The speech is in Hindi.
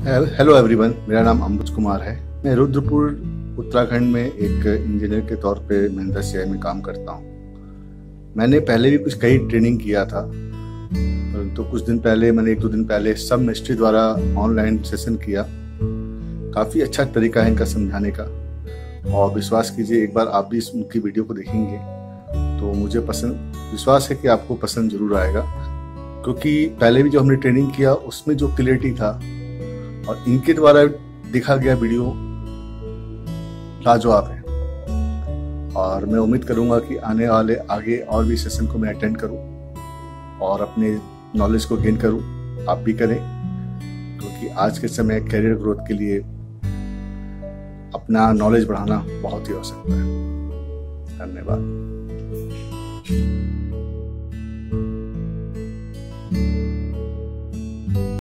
हेलो एवरीवन मेरा नाम अम्बुज कुमार है। मैं रुद्रपुर, उत्तराखंड में एक इंजीनियर के तौर पे महिंद्रा सी में काम करता हूँ। मैंने पहले भी कुछ कई ट्रेनिंग किया था। परंतु तो कुछ दिन पहले, मैंने एक दो दिन पहले सब मिनिस्ट्री द्वारा ऑनलाइन सेशन किया। काफ़ी अच्छा तरीका है इनका समझाने का। और विश्वास कीजिए, एक बार आप भी इस उनकी वीडियो को देखेंगे तो मुझे पसंद विश्वास है कि आपको पसंद ज़रूर आएगा। क्योंकि पहले भी जो हमने ट्रेनिंग किया, उसमें जो क्लियरिटी था और इनके द्वारा दिखा गया वीडियो लाजवाब है। और मैं उम्मीद करूँगा कि आने वाले आगे और भी सेशन को मैं अटेंड करूँ और अपने नॉलेज को गेन करूँ, आप भी करें, क्योंकि तो आज के समय करियर ग्रोथ के लिए अपना नॉलेज बढ़ाना बहुत ही आवश्यकता है। धन्यवाद।